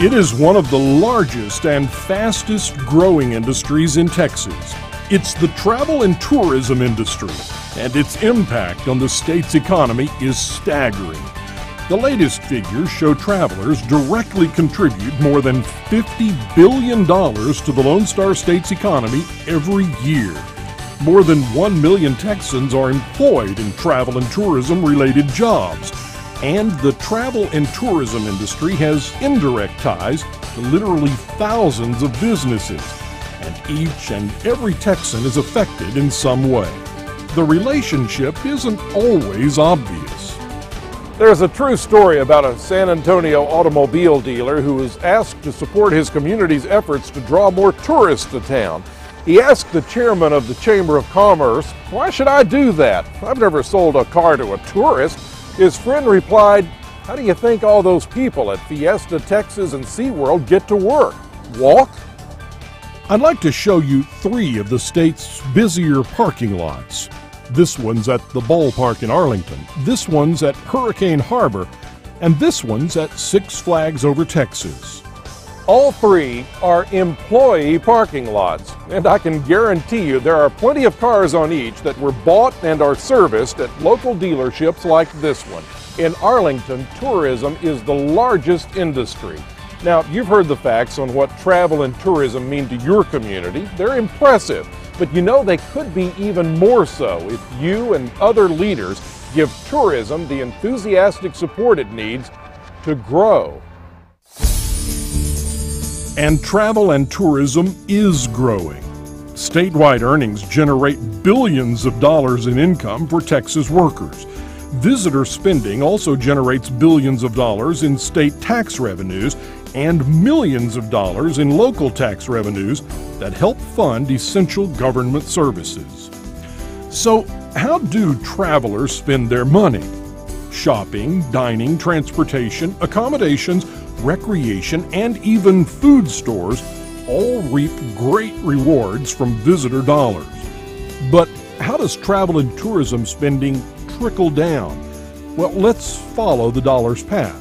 It is one of the largest and fastest growing industries in Texas. It's the travel and tourism industry, and its impact on the state's economy is staggering. The latest figures show travelers directly contribute more than $50 billion to the Lone Star State's economy every year. More than 1 million Texans are employed in travel and tourism related jobs and the travel and tourism industry has indirect ties to literally thousands of businesses, and each and every Texan is affected in some way. The relationship isn't always obvious. There's a true story about a San Antonio automobile dealer who was asked to support his community's efforts to draw more tourists to town. He asked the chairman of the Chamber of Commerce, Why should I do that? I've never sold a car to a tourist. His friend replied, How do you think all those people at Fiesta, Texas and SeaWorld get to work? Walk? I'd like to show you three of the state's busier parking lots. This one's at the ballpark in Arlington, this one's at Hurricane Harbor, and this one's at Six Flags Over Texas. All three are employee parking lots, and I can guarantee you there are plenty of cars on each that were bought and are serviced at local dealerships like this one. In Arlington, tourism is the largest industry. Now, you've heard the facts on what travel and tourism mean to your community. They're impressive, but you know they could be even more so if you and other leaders give tourism the enthusiastic support it needs to grow. And travel and tourism is growing. Statewide earnings generate billions of dollars in income for Texas workers. Visitor spending also generates billions of dollars in state tax revenues and millions of dollars in local tax revenues that help fund essential government services. So, how do travelers spend their money? Shopping, dining, transportation, accommodations, recreation, and even food stores all reap great rewards from visitor dollars. But how does travel and tourism spending trickle down? Well, let's follow the dollar's path.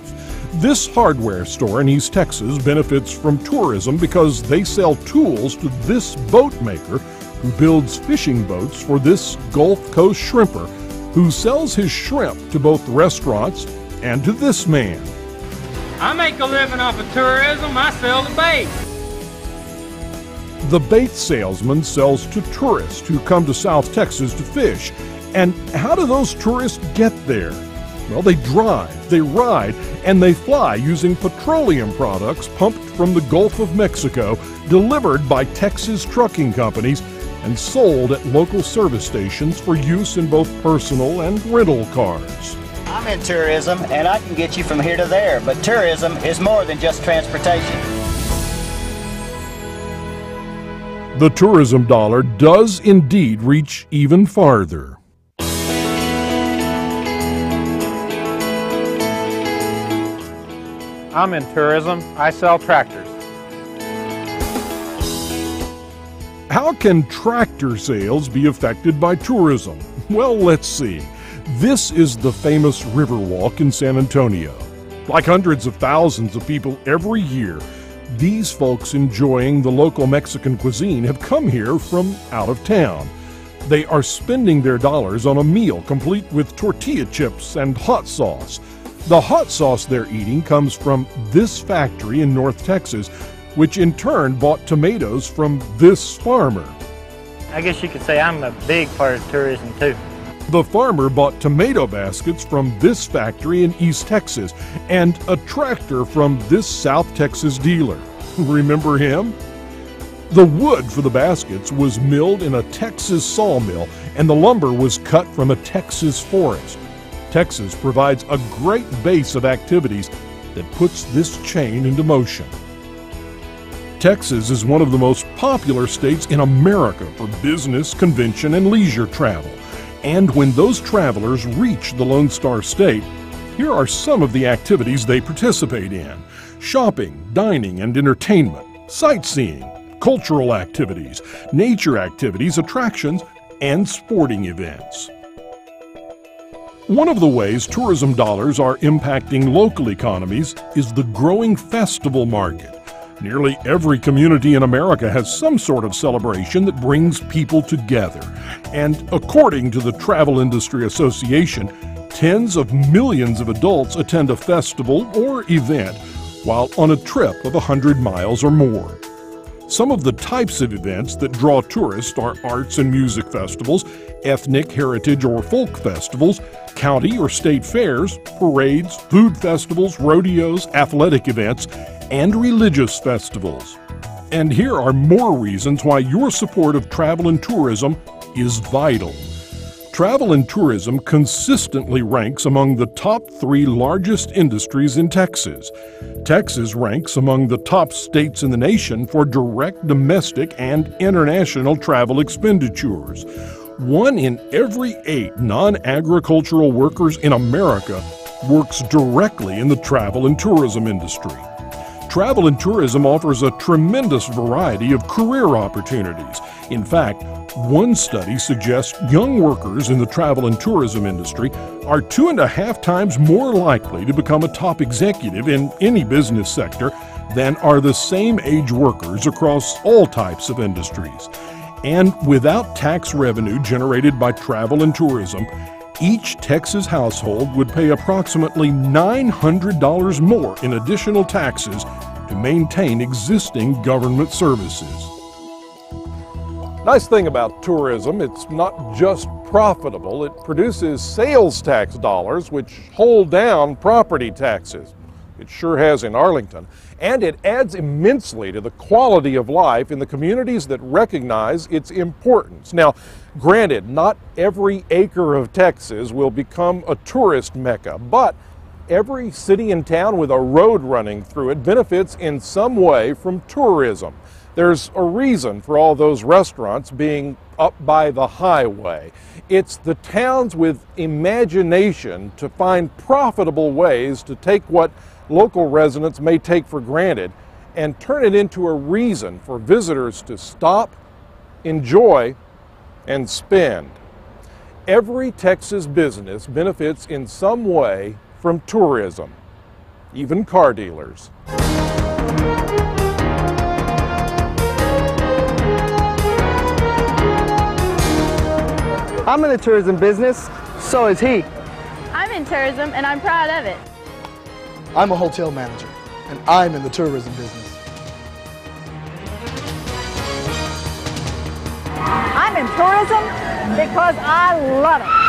This hardware store in East Texas benefits from tourism because they sell tools to this boat maker who builds fishing boats for this Gulf Coast shrimper who sells his shrimp to both restaurants and to this man. I make a living off of tourism. I sell the bait. The bait salesman sells to tourists who come to South Texas to fish. And how do those tourists get there? Well, they drive, they ride, and they fly using petroleum products pumped from the Gulf of Mexico, delivered by Texas trucking companies, and sold at local service stations for use in both personal and rental cars. I'm in tourism and I can get you from here to there, but tourism is more than just transportation. The tourism dollar does indeed reach even farther. I'm in tourism. I sell tractors. How can tractor sales be affected by tourism? Well, let's see. This is the famous Riverwalk in San Antonio. Like hundreds of thousands of people every year, these folks enjoying the local Mexican cuisine have come here from out of town. They are spending their dollars on a meal complete with tortilla chips and hot sauce. The hot sauce they're eating comes from this factory in North Texas, which in turn bought tomatoes from this farmer. I guess you could say I'm a big part of tourism too. The farmer bought tomato baskets from this factory in East Texas and a tractor from this South Texas dealer. Remember him? The wood for the baskets was milled in a Texas sawmill, and the lumber was cut from a Texas forest. Texas provides a great base of activities that puts this chain into motion. Texas is one of the most popular states in America for business, convention, and leisure travel. And when those travelers reach the Lone Star State, here are some of the activities they participate in shopping, dining, and entertainment, sightseeing, cultural activities, nature activities, attractions, and sporting events. One of the ways tourism dollars are impacting local economies is the growing festival market. Nearly every community in America has some sort of celebration that brings people together. And according to the Travel Industry Association, tens of millions of adults attend a festival or event while on a trip of 100 miles or more. Some of the types of events that draw tourists are arts and music festivals, ethnic, heritage, or folk festivals, county or state fairs, parades, food festivals, rodeos, athletic events, and religious festivals. And here are more reasons why your support of travel and tourism is vital. Travel and tourism consistently ranks among the top three largest industries in Texas. Texas ranks among the top states in the nation for direct domestic and international travel expenditures. One in every eight non agricultural workers in America works directly in the travel and tourism industry. Travel and tourism offers a tremendous variety of career opportunities. In fact, one study suggests young workers in the travel and tourism industry are two and a half times more likely to become a top executive in any business sector than are the same age workers across all types of industries. And without tax revenue generated by travel and tourism, each Texas household would pay approximately $900 more in additional taxes to maintain existing government services. Nice thing about tourism, it's not just profitable, it produces sales tax dollars which hold down property taxes. It sure has in Arlington. And it adds immensely to the quality of life in the communities that recognize its importance. Now, granted, not every acre of Texas will become a tourist mecca, but every city and town with a road running through it benefits in some way from tourism. There's a reason for all those restaurants being up by the highway. It's the towns with imagination to find profitable ways to take what local residents may take for granted and turn it into a reason for visitors to stop, enjoy, and spend. Every Texas business benefits in some way from tourism, even car dealers. I'm in the tourism business, so is he. I'm in tourism and I'm proud of it. I'm a hotel manager and I'm in the tourism business. I'm in tourism because I love it.